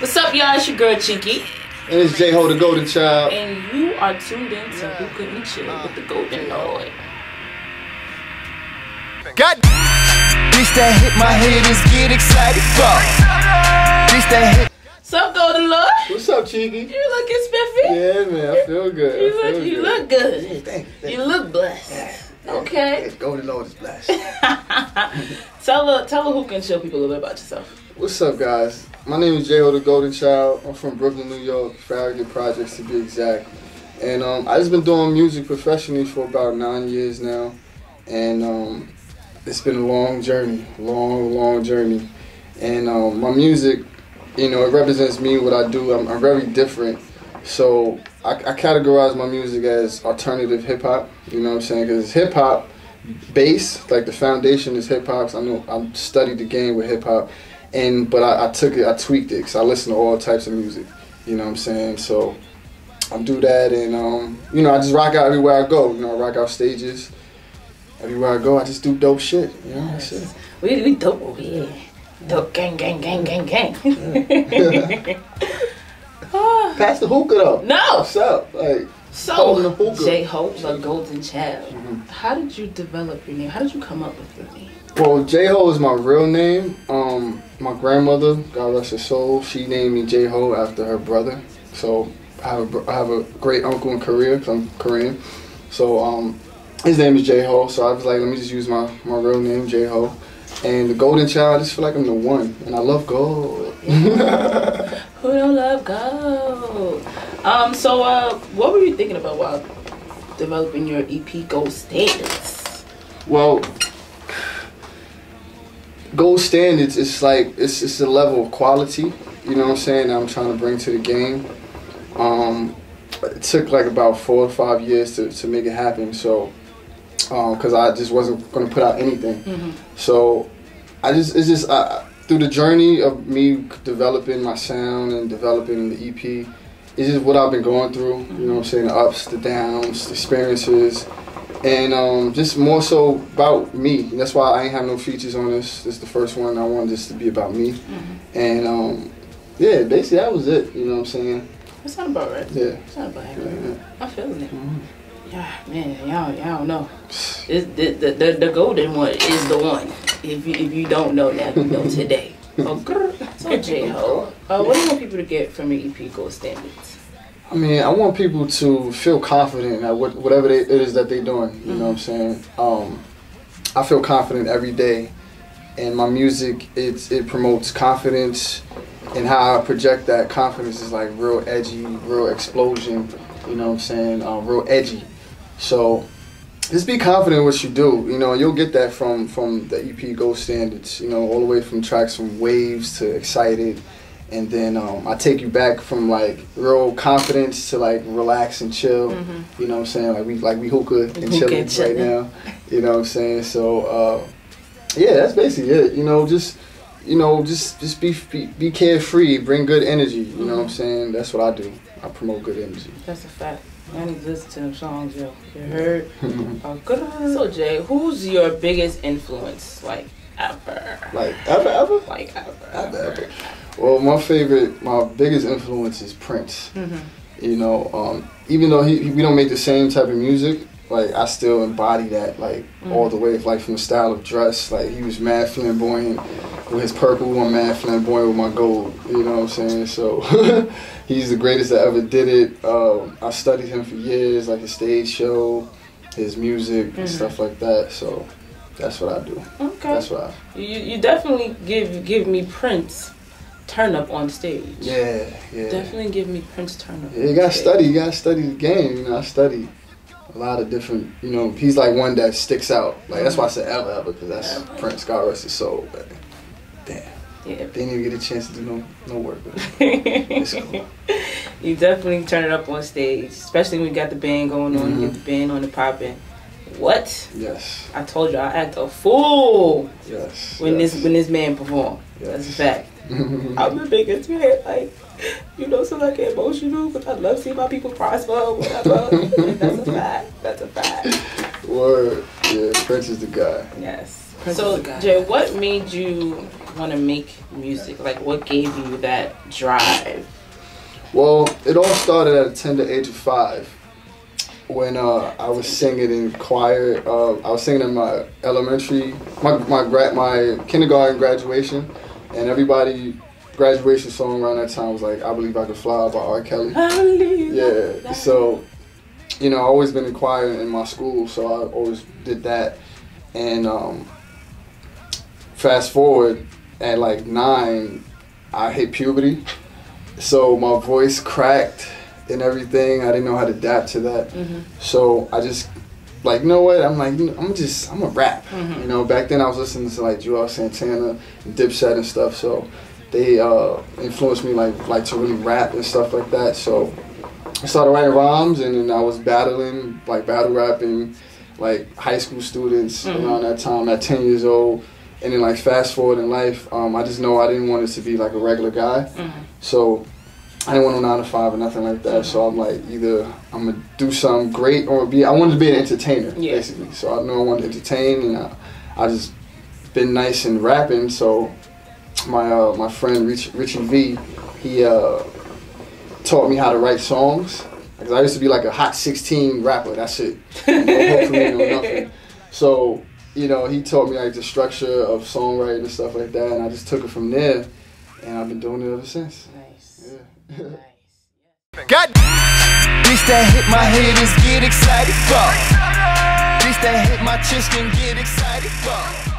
What's up, y'all? It's your girl Chinky, And it's Jai Ho the Golden Child. and you are tuned in to Who Couldn't Chill with the Golden Lord. God This that hit my head is get excited for. This that hit What's up, Golden Lord? What's up, Cheeky? You looking spiffy? Yeah, man, I feel good. You I feel look, you good. look good. Thank you, thank You look blessed. Okay. Golden Lord is blessed. tell the tell the Who Can show people a little bit about yourself. What's up, guys? My name is Jai Ho the Golden Child. I'm from Brooklyn, New York, Farragut Projects to be exact. And um, I just been doing music professionally for about nine years now. And um, it's been a long journey, long, long journey. And um, my music, you know, it represents me, what I do. I'm, I'm very different. So I, I categorize my music as alternative hip hop. You know what I'm saying? Because it's hip hop base, like the foundation is hip hop. I know I studied the game with hip hop, and but I, I took it, I tweaked it. Because I listen to all types of music. You know what I'm saying? So I do that, and um, you know, I just rock out everywhere I go. You know, I rock out stages. Everywhere I go, I just do dope shit. You know. We we dope over here. Dope gang gang gang gang gang. Ah, Pass the hookah though. no. What's up? Like, So hookah. J Hope, the Golden Child. Mhm. How did you develop your name? How did you come up with your name? Well, Jai Ho is my real name. Um, my grandmother, God rest her soul, she named me Jai Ho after her brother. So I have a, I have a great uncle in Korea, 'cause I'm Korean. So um, his name is Jai Ho. So I was like, let me just use my, my real name, Jai Ho. And the Golden Child, I just feel like I'm the one, and I love gold. Who don't love gold? Um, so uh, what were you thinking about while developing your EP Gold Standards? Well, gold standards is like it's it's a level of quality. You know what I'm saying? that I'm trying to bring to the game. Um, it took like about four or five years to, to make it happen. So, because I just wasn't gonna put out anything. Mhm. So, I just it's just I, through the journey of me developing my sound and developing the EP. It's just what I've been going through. You know what I'm saying? The ups, the downs, the experiences and um, just more so about me. And that's why I ain't have no features on this. This is the first one. I wanted this to be about me. And um, yeah, basically that was it. You know what I'm saying? That not about right. Yeah. That not about right. yeah. I'm feeling it. Mhm. Yeah, man, y'all, y'all don't know. This, the, the, the, the golden one is the one. If you, if you don't know now, you know today. Okay. So Jai Ho, uh, what do you want people to get from your EP Gold Standards? I mean, I want people to feel confident at what, whatever they, it is that they're doing. You know what I'm saying? Um, I feel confident every day, and my music it it promotes confidence, and how I project that confidence is like real edgy, real explosion. You know what I'm saying? Uh, real edgy. So just be confident in what you do. You know, you'll get that from from the EP Gold Standards. You know, all the way from tracks from Waves to Excited, and then um, I take you back from like real confidence to like relax and chill. You know what I'm saying? Like we like we hookah and Hookah chilling and right now. You know what I'm saying? So uh, yeah, that's basically it. You know, just you know, just just be be, be carefree, bring good energy. You know what I'm saying? That's what I do. I promote good energy. That's a fact. I need to listen to them songs, yo. You heard? Okay. So Jay, who's your biggest influence, like ever? like ever, ever. Like ever. Ever, ever. Well, my favorite, my biggest influence is Prince. Mhm. You know, um, even though he, he- we don't make the same type of music, like I still embody that, like all the way, like from the style of dress. Like he was mad flamboyant with his purple, I'm mad flamboyant with my gold. You know what I'm saying? So he's the greatest that ever did it. Um, I studied him for years, like his stage show, his music, and stuff like that. So that's what I do. Okay. That's what I. You you definitely give give me Prince turn up on stage. Yeah, yeah. Definitely give me Prince turn up. Yeah, you gotta stage. study. You gotta study the game. You know, I study a lot of different. You know, he's like one that sticks out. Like that's why I said ever ever because that's Ever. Prince. God rest his soul. But damn, Yeah. didn't even get a chance to do no no work with. It's cool. you definitely turn it up on stage, especially when you got the band going on. You get mm-hmm. the band on the popping. What? Yes, I told you I act a fool yes. when yes. this when this man perform. That's a fact. I'm the biggest fan. Like, you know, so like emotional, but I love seeing my people prosper, whatever. That's a fact. That's a fact. Word. Yeah, Prince is the guy. Yes. Prince so, guy. Jay, what made you want to make music? Like, what gave you that drive? Well, it all started at a tender age of five when uh, I was singing in choir. Uh, I was singing in my elementary, my my gra- my kindergarten graduation, and everybody graduation song around that time was like "I Believe I Could Fly" by R. Kelly. Yeah, so you know, I always been in choir in my school, so I always did that. And um, fast forward at like nine, I hit puberty, so my voice cracked and everything. I didn't know how to adapt to that, so I just like, you know what? I'm like, I'm just, I'm a rap. You know, back then I was listening to like Juelz Santana, and Dipset and stuff, so they uh, influenced me like like to really rap and stuff like that. So I started writing rhymes, and then I was battling, like battle rapping, like high school students around that time at 10 years old. And then like fast forward in life, um, I just know I didn't want it to be like a regular guy. So I didn't want no nine to five or nothing like that. So I'm like, either I'm gonna do something great or be. I wanted to be an entertainer, Yeah. basically. So I knew I wanted to entertain, and I, I just been nice in rapping. So my uh, my friend Rich, Richie V, he uh, taught me how to write songs. Because I used to be like a hot 16 rapper. That's it. No hook for no nothing. So you know, he taught me like the structure of songwriting and stuff like that, and I just took it from there, and I've been doing it ever since. Nice. Yeah. Nice. God, this that hit my head haters get excited for. This that hit my chest and get excited for.